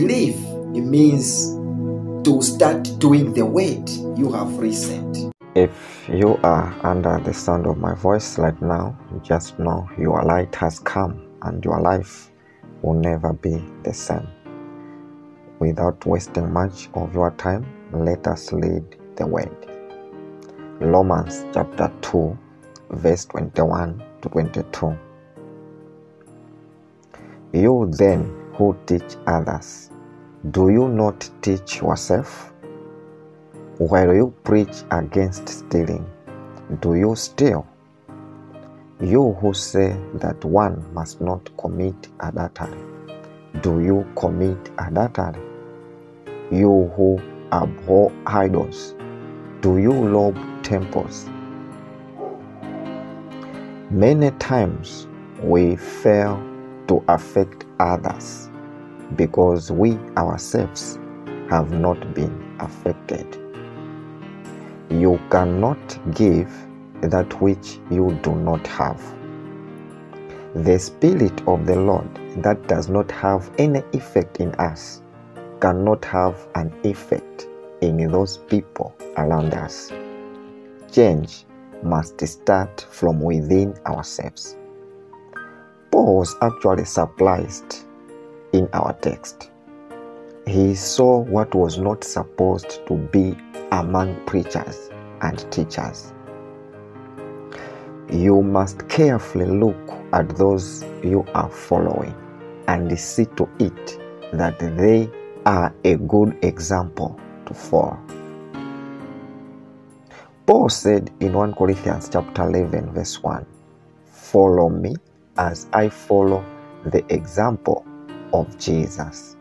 believe it means to start doing the word you have received. If you are under the sound of my voice right now, just know your light has come and your life will never be the same. Without wasting much of your time, let us lead the word. Romans chapter 2, verse 21 to 22. You then who teach others, do you not teach yourself? While you preach against stealing, do you steal? You who say that one must not commit adultery, do you commit adultery? You who abhor idols, do you rob temples? Many times we fail to affect others because we ourselves have not been affected. You cannot give that which you do not have. The Spirit of the Lord that does not have any effect in us cannot have an effect in those people around us. Change must start from within ourselves. Paul was actually surprised in our text. He saw what was not supposed to be among preachers and teachers. You must carefully look at those you are following and see to it that they are a good example to follow. Paul said in 1 Corinthians chapter 11 verse 1, "Follow me as I follow the example of Jesus."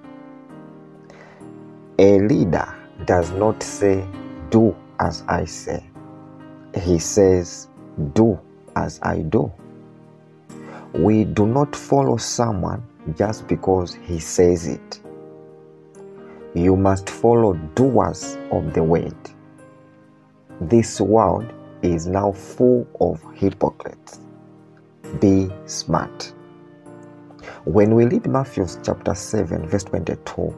A leader does not say, "Do as I say." He says, "Do as I do." We do not follow someone just because he says it. You must follow doers of the word. This world is now full of hypocrites. Be smart. When we read Matthew chapter 7, verse 22,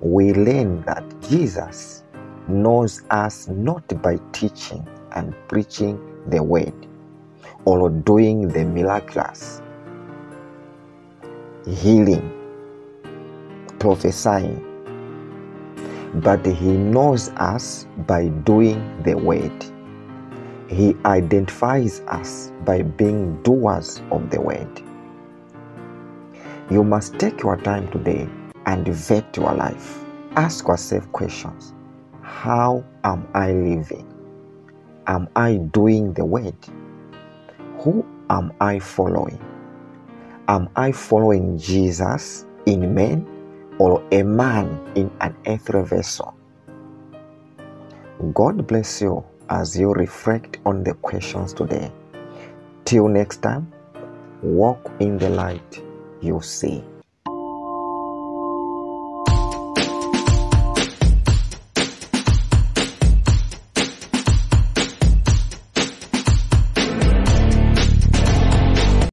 we learn that Jesus knows us not by teaching and preaching the word or doing the miraculous, healing, prophesying, but he knows us by doing the word. He identifies us by being doers of the word. You must take your time today and vet your life. Ask yourself questions How am I living? Am I doing the word? Who am I following? Am I following Jesus in men or a man in an earthly vessel? God bless you as you reflect on the questions today. Till next time, walk in the light you see.